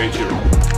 Patreon.